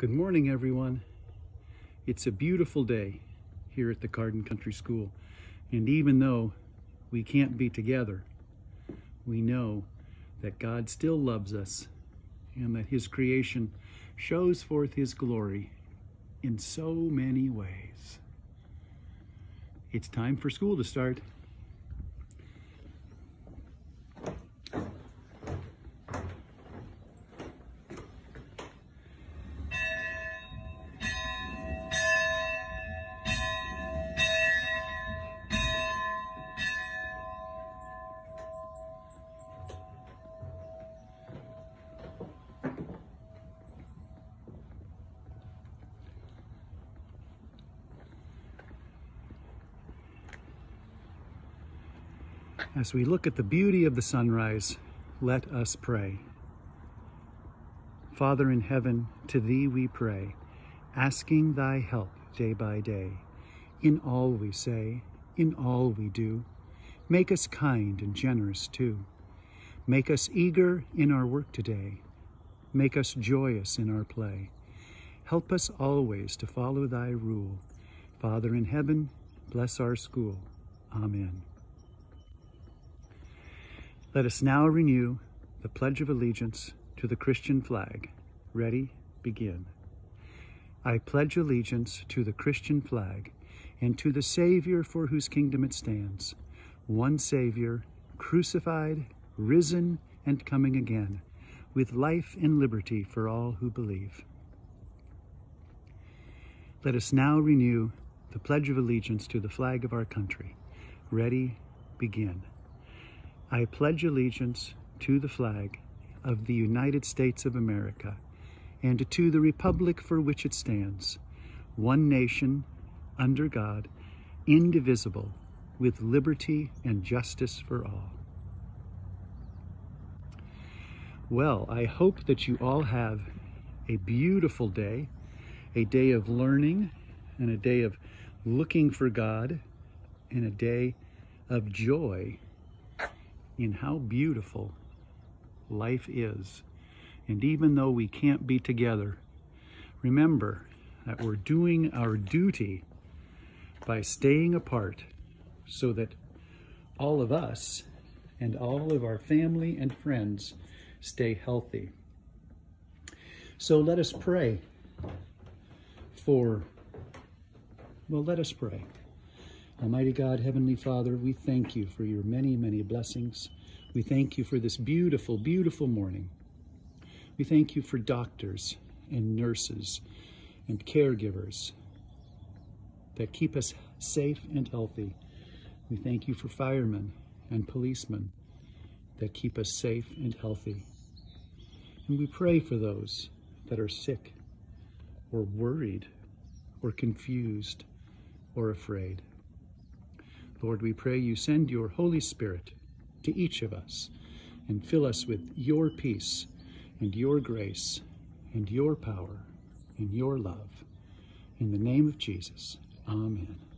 Good morning, everyone. It's a beautiful day here at the Carden Country School. And even though we can't be together, we know that God still loves us and that his creation shows forth his glory in so many ways. It's time for school to start. As we look at the beauty of the sunrise, let us pray. Father in heaven, to thee we pray, asking thy help day by day. In all we say, in all we do, make us kind and generous too. Make us eager in our work today. Make us joyous in our play. Help us always to follow thy rule. Father in heaven, bless our school. Amen. Let us now renew the Pledge of Allegiance to the Christian flag. Ready, begin. I pledge allegiance to the Christian flag and to the Savior for whose kingdom it stands, one Savior, crucified, risen, and coming again, with life and liberty for all who believe. Let us now renew the Pledge of Allegiance to the flag of our country. Ready, begin. I pledge allegiance to the flag of the United States of America and to the republic for which it stands, one nation, under God, indivisible, with liberty and justice for all. Well, I hope that you all have a beautiful day, a day of learning, and a day of looking for God, and a day of joy in how beautiful life is. And even though we can't be together, remember that we're doing our duty by staying apart so that all of us and all of our family and friends stay healthy. So let us pray for, well, let us pray. Almighty God, Heavenly Father, we thank you for your many, many blessings. We thank you for this beautiful, beautiful morning. We thank you for doctors and nurses and caregivers that keep us safe and healthy. We thank you for firemen and policemen that keep us safe and healthy. And we pray for those that are sick or worried or confused or afraid. Lord, we pray you send your Holy Spirit to each of us and fill us with your peace and your grace and your power and your love. In the name of Jesus, amen.